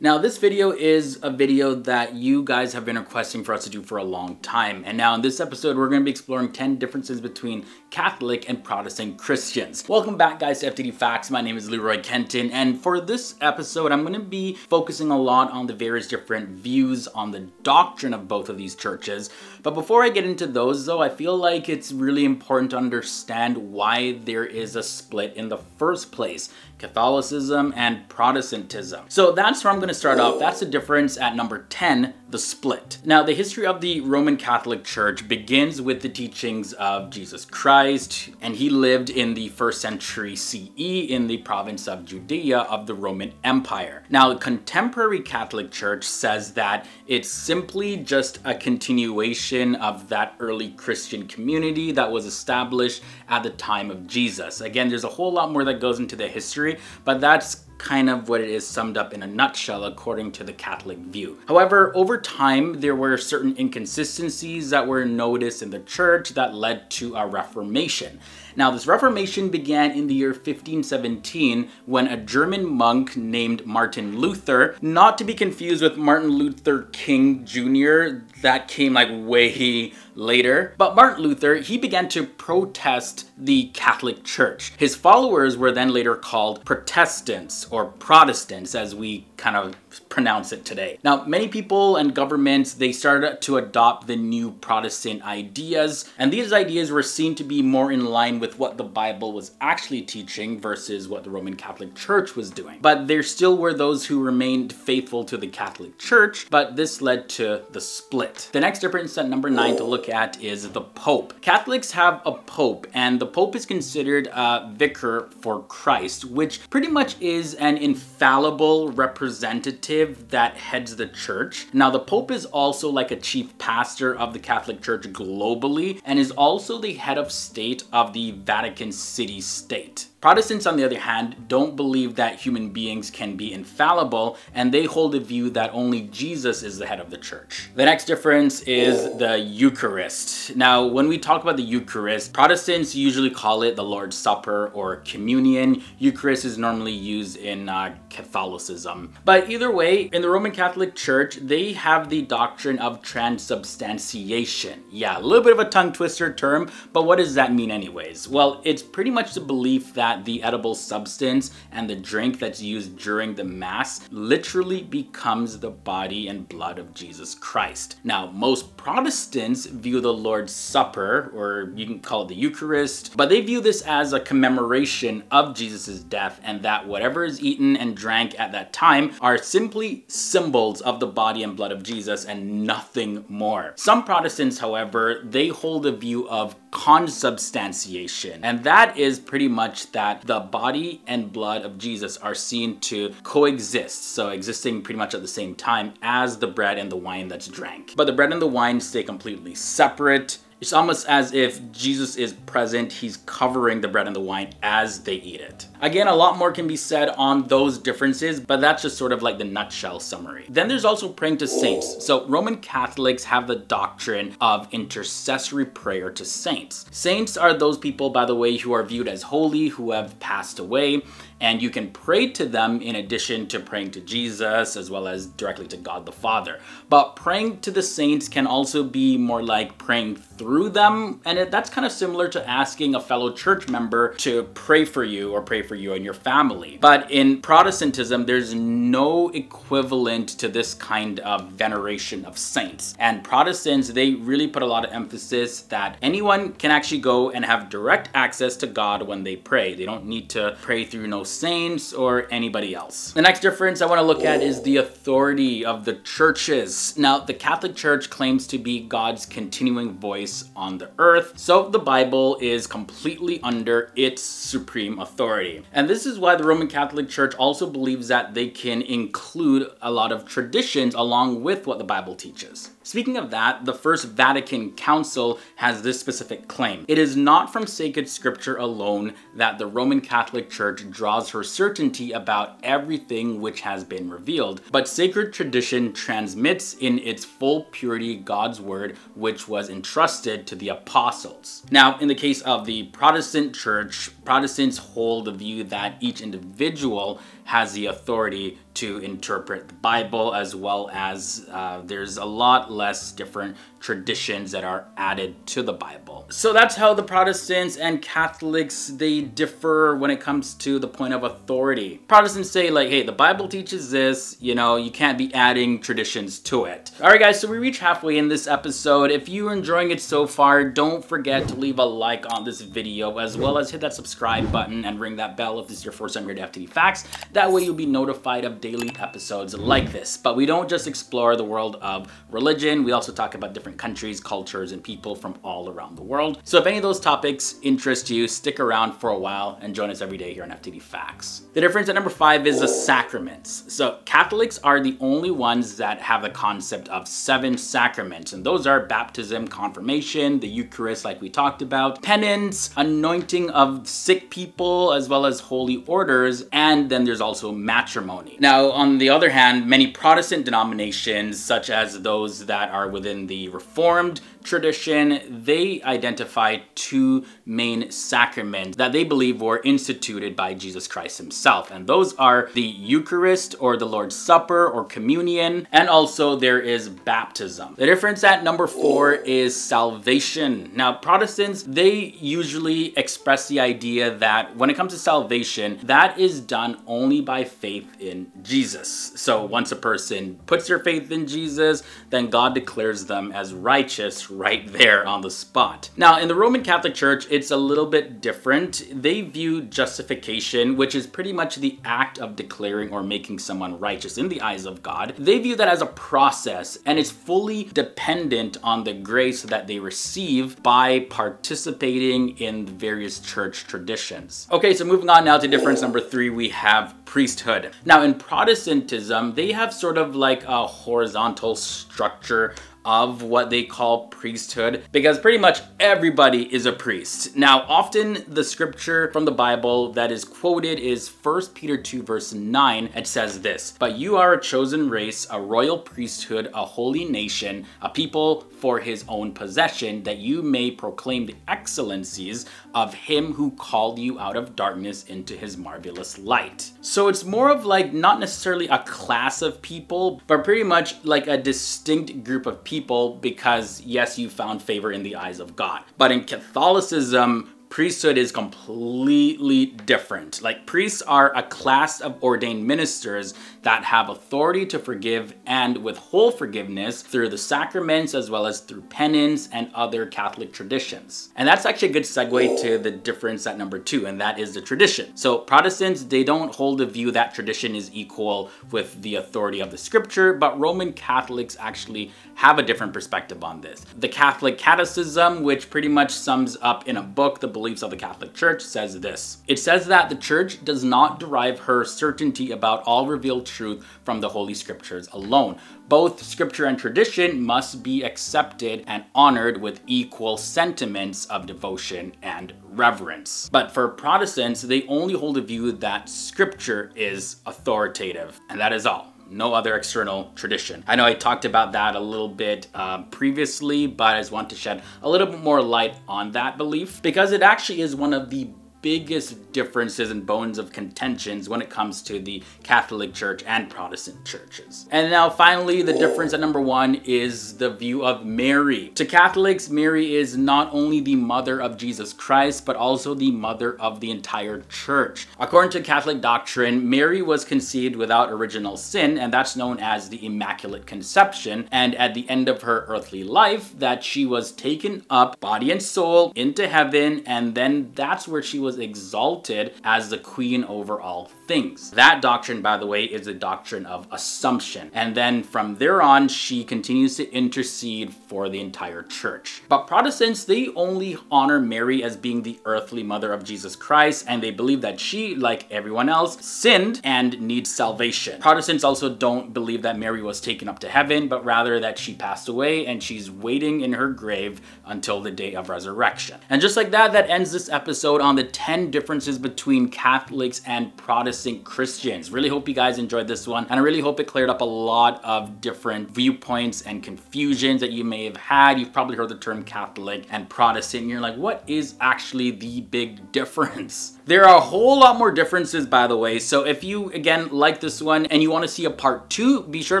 Now this video is a video that you guys have been requesting for us to do for a long time. And now in this episode, we're gonna be exploring 10 differences between Catholic and Protestant Christians. Welcome back guys to FTD Facts. My name is Leroy Kenton. And for this episode, I'm gonna be focusing a lot on the various different views on the doctrine of both of these churches. But before I get into those though, I feel like it's really important to understand why there is a split in the first place. Catholicism and Protestantism. So that's where I'm going to start off. That's the difference at number 10, the split. Now, the history of the Roman Catholic Church begins with the teachings of Jesus Christ, and he lived in the first century CE in the province of Judea of the Roman Empire. Now, the contemporary Catholic Church says that it's simply just a continuation of that early Christian community that was established at the time of Jesus. Again, there's a whole lot more that goes into the history, but that's kind of what it is summed up in a nutshell according to the Catholic view. However, over time, there were certain inconsistencies that were noticed in the church that led to a reformation. Now, this Reformation began in the year 1517 when a German monk named Martin Luther, not to be confused with Martin Luther King Jr., that came like way later. But Martin Luther, he began to protest the Catholic Church. His followers were then later called Protestants or Protestants as we kind of pronounce it today. Now, many people and governments, they started to adopt the new Protestant ideas, and these ideas were seen to be more in line with what the Bible was actually teaching versus what the Roman Catholic Church was doing. But there still were those who remained faithful to the Catholic Church, but this led to the split. The next difference at number nine to look at is the Pope. Catholics have a Pope, and the Pope is considered a vicar for Christ, which pretty much is an infallible representative that heads the church. Now, the Pope is also like a chief pastor of the Catholic Church globally and is also the head of state of the Vatican City State. Protestants, on the other hand, don't believe that human beings can be infallible, and they hold the view that only Jesus is the head of the church. The next difference is the Eucharist. Now, when we talk about the Eucharist, Protestants usually call it the Lord's Supper or communion. Eucharist is normally used in uh, Catholicism. But either way, in the Roman Catholic Church, they have the doctrine of transubstantiation. Yeah, a little bit of a tongue twister term, but what does that mean anyways? Well, it's pretty much the belief that that the edible substance and the drink that's used during the Mass literally becomes the body and blood of Jesus Christ. Now, most Protestants view the Lord's Supper, or you can call it the Eucharist, but they view this as a commemoration of Jesus' death and that whatever is eaten and drank at that time are simply symbols of the body and blood of Jesus and nothing more. Some Protestants, however, they hold a view of consubstantiation, and that is pretty much that the body and blood of Jesus are seen to coexist, so existing pretty much at the same time as the bread and the wine that's drank. But the bread and the wine stay completely separate it's almost as if Jesus is present, he's covering the bread and the wine as they eat it. Again, a lot more can be said on those differences, but that's just sort of like the nutshell summary. Then there's also praying to saints. So Roman Catholics have the doctrine of intercessory prayer to saints. Saints are those people, by the way, who are viewed as holy, who have passed away, and you can pray to them in addition to praying to Jesus as well as directly to God the Father. But praying to the saints can also be more like praying through them, and it, that's kind of similar to asking a fellow church member to pray for you or pray for you and your family. But in Protestantism, there's no equivalent to this kind of veneration of saints. And Protestants, they really put a lot of emphasis that anyone can actually go and have direct access to God when they pray. They don't need to pray through no saints or anybody else. The next difference I want to look at is the authority of the churches. Now, the Catholic Church claims to be God's continuing voice on the earth, so the Bible is completely under its supreme authority. And this is why the Roman Catholic Church also believes that they can include a lot of traditions along with what the Bible teaches. Speaking of that, the First Vatican Council has this specific claim. It is not from sacred scripture alone that the Roman Catholic Church draws her certainty about everything which has been revealed, but sacred tradition transmits in its full purity God's word which was entrusted to the apostles. Now, in the case of the Protestant Church, Protestants hold the view that each individual has the authority to interpret the Bible, as well as uh, there's a lot less different traditions that are added to the Bible. So that's how the Protestants and Catholics they differ when it comes to the point of authority. Protestants say like, hey, the Bible teaches this, you know, you can't be adding traditions to it. All right, guys, so we reach halfway in this episode. If you're enjoying it so far, don't forget to leave a like on this video, as well as hit that subscribe button and ring that bell if this is your first time here to FTD Facts. That way you'll be notified of daily episodes like this. But we don't just explore the world of religion, we also talk about different countries, cultures, and people from all around the world. So if any of those topics interest you, stick around for a while and join us every day here on FTD Facts. The difference at number five is the sacraments. So Catholics are the only ones that have the concept of seven sacraments, and those are baptism, confirmation, the Eucharist like we talked about, penance, anointing of sick people, as well as holy orders, and then there's matrimony. Now, on the other hand, many Protestant denominations, such as those that are within the Reformed tradition, they identify two main sacraments that they believe were instituted by Jesus Christ himself. And those are the Eucharist or the Lord's Supper or communion, and also there is baptism. The difference at number four is salvation. Now, Protestants, they usually express the idea that when it comes to salvation, that is done only by faith in Jesus. So once a person puts their faith in Jesus, then God declares them as righteous right there on the spot. Now, in the Roman Catholic Church, it's a little bit different. They view justification, which is pretty much the act of declaring or making someone righteous in the eyes of God. They view that as a process and it's fully dependent on the grace that they receive by participating in the various church traditions. Okay, so moving on now to difference number three, we have priesthood. Now in Protestantism, they have sort of like a horizontal structure of what they call priesthood because pretty much everybody is a priest. Now, often the scripture from the Bible that is quoted is 1 Peter 2 verse 9. It says this, But you are a chosen race, a royal priesthood, a holy nation, a people for his own possession, that you may proclaim the excellencies of him who called you out of darkness into his marvelous light. So it's more of like not necessarily a class of people, but pretty much like a distinct group of people because yes, you found favor in the eyes of God. But in Catholicism, priesthood is completely different. Like priests are a class of ordained ministers that have authority to forgive and withhold forgiveness through the sacraments as well as through penance and other Catholic traditions. And that's actually a good segue to the difference at number two, and that is the tradition. So Protestants, they don't hold the view that tradition is equal with the authority of the scripture, but Roman Catholics actually have a different perspective on this. The Catholic Catechism, which pretty much sums up in a book the beliefs of the Catholic Church, says this. It says that the Church does not derive her certainty about all revealed truth from the Holy Scriptures alone. Both Scripture and tradition must be accepted and honored with equal sentiments of devotion and reverence. But for Protestants, they only hold a view that Scripture is authoritative, and that is all no other external tradition. I know I talked about that a little bit uh, previously, but I just want to shed a little bit more light on that belief because it actually is one of the biggest differences and bones of contentions when it comes to the Catholic Church and Protestant churches. And now finally, the difference at number one is the view of Mary. To Catholics, Mary is not only the mother of Jesus Christ, but also the mother of the entire church. According to Catholic doctrine, Mary was conceived without original sin, and that's known as the Immaculate Conception. And at the end of her earthly life, that she was taken up, body and soul, into heaven, and then that's where she was was exalted as the queen over all things. That doctrine, by the way, is the doctrine of assumption. And then from there on, she continues to intercede for the entire church. But Protestants, they only honor Mary as being the earthly mother of Jesus Christ, and they believe that she, like everyone else, sinned and needs salvation. Protestants also don't believe that Mary was taken up to heaven, but rather that she passed away and she's waiting in her grave until the day of resurrection. And just like that, that ends this episode on the 10 differences between Catholics and Protestant Christians. Really hope you guys enjoyed this one and I really hope it cleared up a lot of different viewpoints and confusions that you may have had. You've probably heard the term Catholic and Protestant and you're like, what is actually the big difference? There are a whole lot more differences by the way, so if you again like this one and you want to see a part two, be sure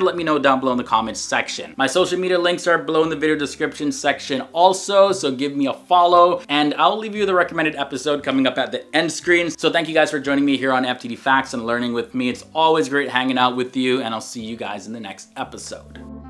to let me know down below in the comments section. My social media links are below in the video description section also, so give me a follow and I'll leave you the recommended episode coming up at the end screen. So thank you guys for joining me here on FTD Facts and learning with me. It's always great hanging out with you and I'll see you guys in the next episode.